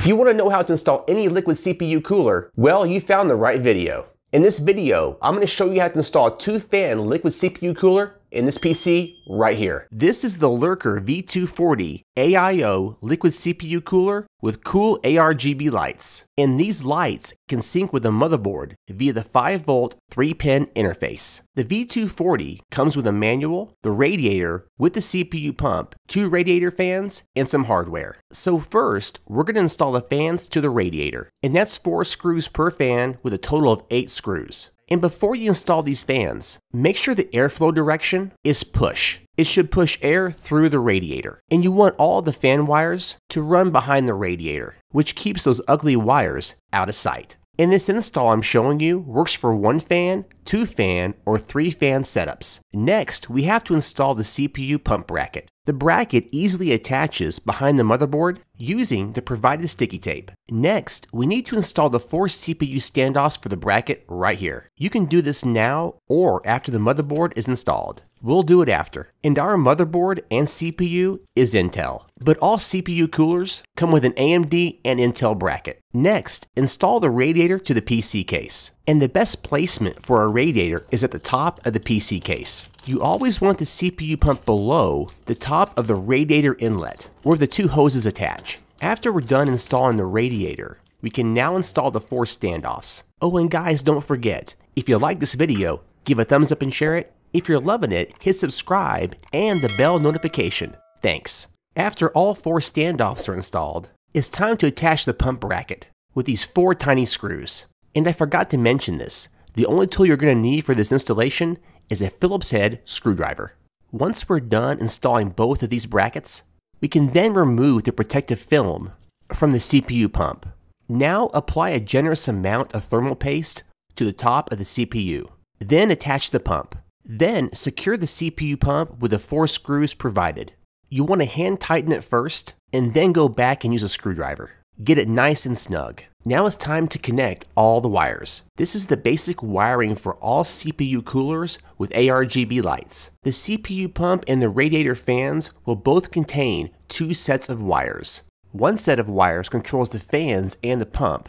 If you want to know how to install any liquid CPU cooler, well, you found the right video. In this video, I'm going to show you how to install a two-fan liquid CPU cooler in this PC right here. This is the Lurker V240 AIO liquid CPU cooler with cool ARGB lights. And these lights can sync with the motherboard via the 5 volt 3 pin interface. The V240 comes with a manual, the radiator with the CPU pump, two radiator fans, and some hardware. So first, we're going to install the fans to the radiator. And that's 4 screws per fan with a total of 8 screws. And before you install these fans, make sure the airflow direction is push. It should push air through the radiator. And you want all the fan wires to run behind the radiator, which keeps those ugly wires out of sight. And this install I'm showing you works for one fan, two fan, or three fan setups. Next, we have to install the CPU pump bracket. The bracket easily attaches behind the motherboard using the provided sticky tape. Next, we need to install the four CPU standoffs for the bracket right here. You can do this now or after the motherboard is installed. We'll do it after. And our motherboard and CPU is Intel. But all CPU coolers come with an AMD and Intel bracket. Next, install the radiator to the PC case. And the best placement for a radiator is at the top of the PC case. You always want the CPU pump below the top of the radiator inlet, where the two hoses attach. After we're done installing the radiator, we can now install the four standoffs. Oh, and guys, don't forget, if you like this video, give a thumbs up and share it. If you're loving it, hit subscribe and the bell notification. Thanks. After all four standoffs are installed, it's time to attach the pump bracket with these four tiny screws. And I forgot to mention this, the only tool you're going to need for this installation is a Phillips head screwdriver. Once we're done installing both of these brackets, we can then remove the protective film from the CPU pump. Now apply a generous amount of thermal paste to the top of the CPU. Then attach the pump. Then secure the CPU pump with the four screws provided. You want to hand tighten it first and then go back and use a screwdriver. Get it nice and snug. Now it's time to connect all the wires. This is the basic wiring for all CPU coolers with ARGB lights. The CPU pump and the radiator fans will both contain two sets of wires. One set of wires controls the fans and the pump.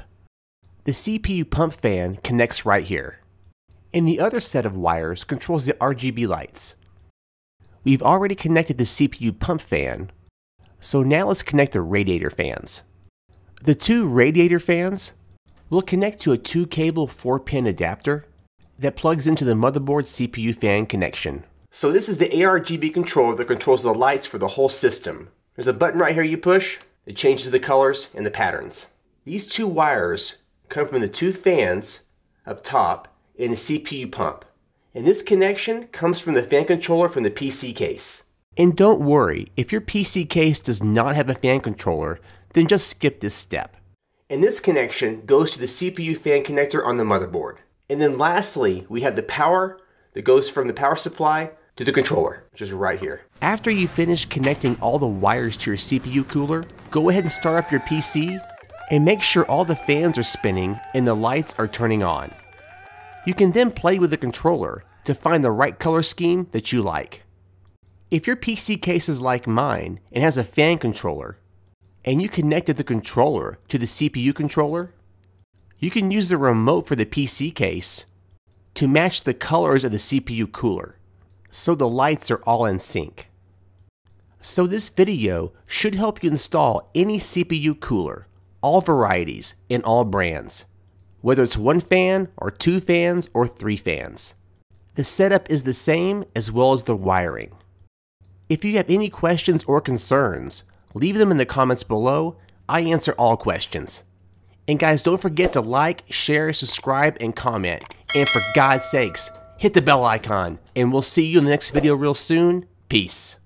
The CPU pump fan connects right here. And the other set of wires controls the RGB lights. We've already connected the CPU pump fan, so now let's connect the radiator fans. The two radiator fans will connect to a two cable 4 pin adapter that plugs into the motherboard CPU fan connection. So this is the ARGB controller that controls the lights for the whole system. There's a button right here you push, it changes the colors and the patterns. These two wires come from the two fans up top in the CPU pump. And this connection comes from the fan controller from the PC case. And don't worry, if your PC case does not have a fan controller, then just skip this step. And this connection goes to the CPU fan connector on the motherboard. And then lastly, we have the power that goes from the power supply to the controller, which is right here. After you finish connecting all the wires to your CPU cooler, go ahead and start up your PC and make sure all the fans are spinning and the lights are turning on. You can then play with the controller to find the right color scheme that you like. If your PC case is like mine and has a fan controller, and you connected the controller to the CPU controller, you can use the remote for the PC case to match the colors of the CPU cooler, so the lights are all in sync. So this video should help you install any CPU cooler, all varieties and all brands, whether it's one fan or two fans or three fans. The setup is the same as well as the wiring. If you have any questions or concerns, Leave them in the comments below. I answer all questions. And guys, don't forget to like, share, subscribe, and comment. And for God's sakes, hit the bell icon. And we'll see you in the next video real soon. Peace.